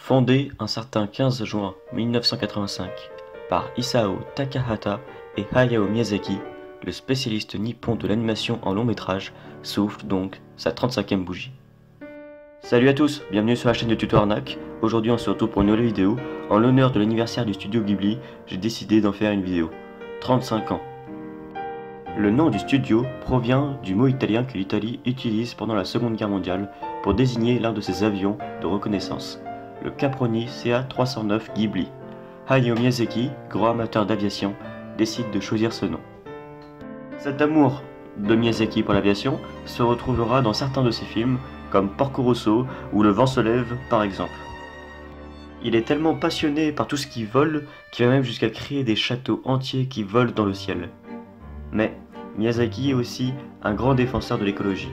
Fondé un certain 15 juin 1985 par Isao Takahata et Hayao Miyazaki, le spécialiste nippon de l'animation en long métrage souffle donc sa 35e bougie. Salut à tous, bienvenue sur la chaîne de Tuto. Aujourd'hui on se retrouve pour une nouvelle vidéo. En l'honneur de l'anniversaire du studio Ghibli, j'ai décidé d'en faire une vidéo. 35 ans. Le nom du studio provient du mot italien que l'Italie utilise pendant la Seconde Guerre mondiale pour désigner l'un de ses avions de reconnaissance, le Caproni CA-309 Ghibli. Hayao Miyazaki, grand amateur d'aviation, décide de choisir ce nom. Cet amour de Miyazaki pour l'aviation se retrouvera dans certains de ses films, comme Porco Rosso ou Le vent se lève par exemple. Il est tellement passionné par tout ce qui vole qu'il va même jusqu'à créer des châteaux entiers qui volent dans le ciel. Mais Miyazaki est aussi un grand défenseur de l'écologie.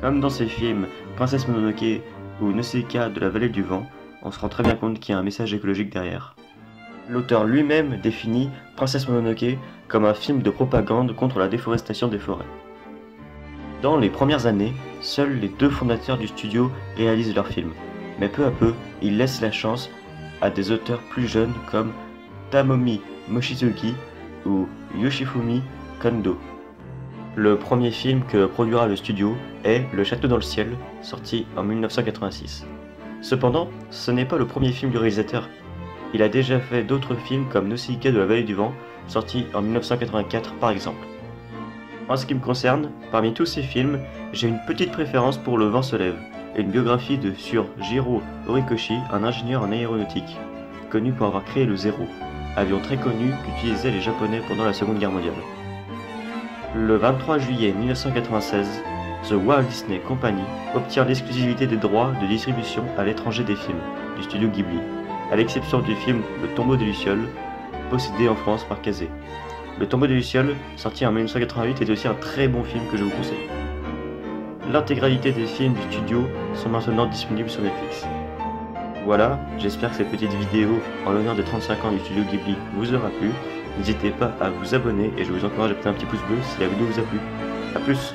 Comme dans ses films Princesse Mononoke ou Nausicaa de la vallée du vent, on se rend très bien compte qu'il y a un message écologique derrière. L'auteur lui-même définit Princesse Mononoke comme un film de propagande contre la déforestation des forêts. Dans les premières années, seuls les deux fondateurs du studio réalisent leurs films, mais peu à peu, ils laissent la chance à des auteurs plus jeunes comme Tamomi Mochizuki ou Yoshifumi Kondo. Le premier film que produira le studio est Le Château dans le ciel, sorti en 1986. Cependant, ce n'est pas le premier film du réalisateur. Il a déjà fait d'autres films comme Nausicaa de la vallée du vent, sorti en 1984 par exemple. En ce qui me concerne, parmi tous ces films, j'ai une petite préférence pour Le vent se lève, une biographie de sur Jiro Horikoshi, un ingénieur en aéronautique, connu pour avoir créé le Zéro, avion très connu qu'utilisaient les Japonais pendant la Seconde Guerre mondiale. Le 23 juillet 1996, The Walt Disney Company obtient l'exclusivité des droits de distribution à l'étranger des films du studio Ghibli, à l'exception du film Le tombeau de Luciole, possédé en France par Kazé. Le tombeau de Luciole, sorti en 1988, est aussi un très bon film que je vous conseille. L'intégralité des films du studio sont maintenant disponibles sur Netflix. Voilà, j'espère que cette petite vidéo en l'honneur des 35 ans du studio Ghibli vous aura plu. N'hésitez pas à vous abonner et je vous encourage à mettre un petit pouce bleu si la vidéo vous a plu. A plus